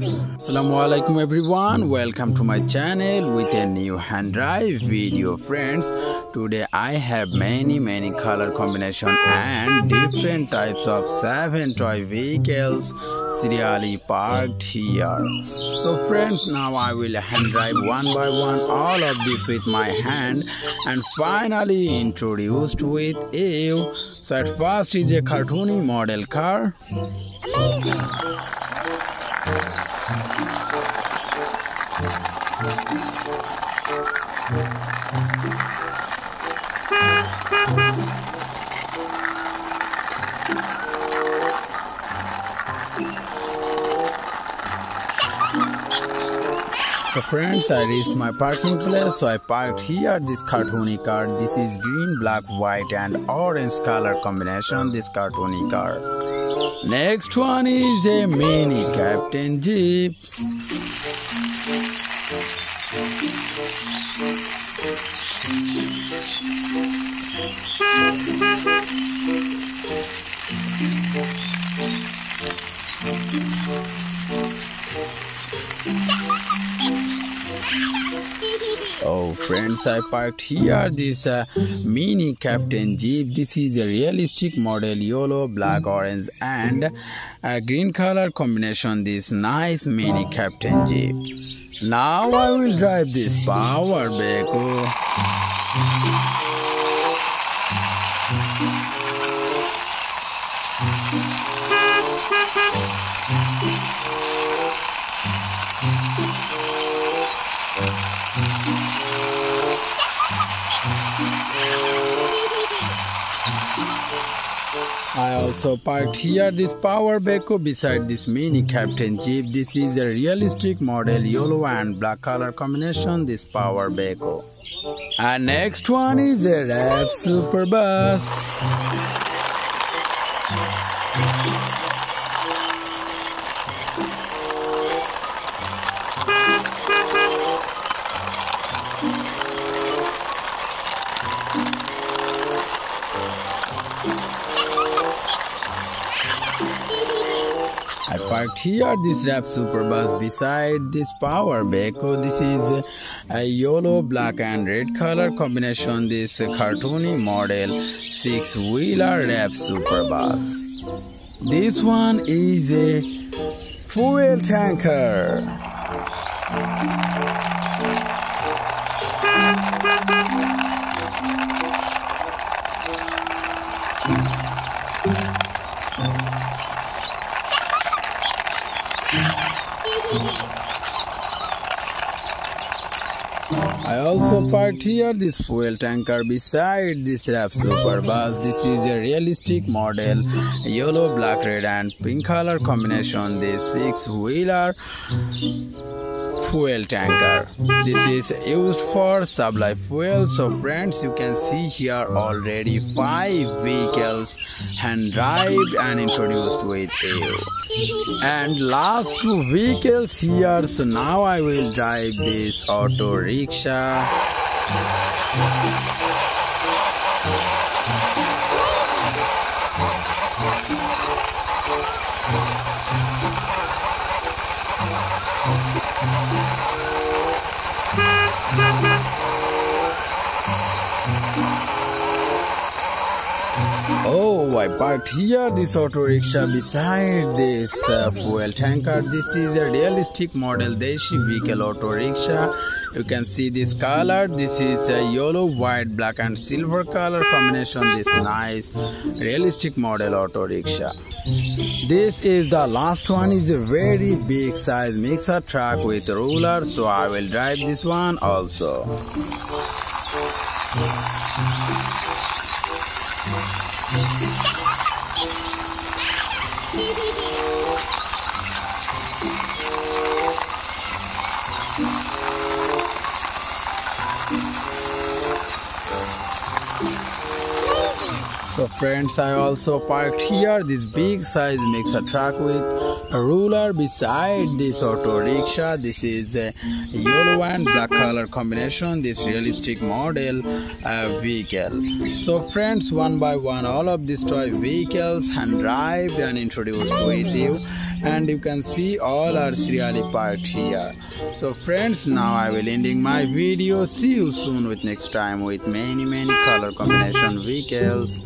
Assalamu alaikum everyone. Welcome to my channel with a new hand drive video friends. Today I have many many color combination and different types of seven toy vehicles serially parked here. So friends now I will hand drive one by one all of this with my hand and finally introduced with you so at first is a cartoony model car. Amazing! So friends, I reached my parking place. So I parked here this cartoony car. This is green, black, white and orange color combination. This cartoony car. Next one is a mini Captain Jeep. Oh friends, I parked here this uh, mini Captain Jeep. This is a realistic model, yellow, black, orange and uh, green color combination. This nice mini Captain Jeep. Now I will drive this power vehicle. I also parked here this power backhoe beside this mini Captain Jeep. This is a realistic model yellow and black color combination this power backhoe. And next one is a Rev Super Bus. I parked here this Rev Super Bus beside this power backhoe. This is a yellow, black and red color combination. This cartoony model six wheeler Rev Super Bus. This one is a fuel tanker. I also parked here this fuel tanker beside this Rev Super Bus. This is a realistic model, yellow, black, red and pink color combination. This six wheeler fuel tanker. This is used for supply fuel. So friends, you can see here already five vehicles hand drive and introduced with you. And last two vehicles here. So now I will drive this auto rickshaw. Oh, I parked here this auto rickshaw beside this uh, fuel tanker. This is a realistic model Deshi vehicle auto rickshaw. You can see this color. This is a yellow, white, black and silver color combination. This nice realistic model auto rickshaw. This is the last one is a very big size mixer truck with ruler. So I will drive this one also. Thank you. So friends, I also parked here this big size mixer truck with a ruler beside this auto rickshaw. This is a yellow and black color combination. This realistic model uh, vehicle. So friends, one by one, all of these toy vehicles hand drive and introduced with you. and you can see all are serially parked here so friends now i will ending my video see you soon with next time with many many color combination vehicles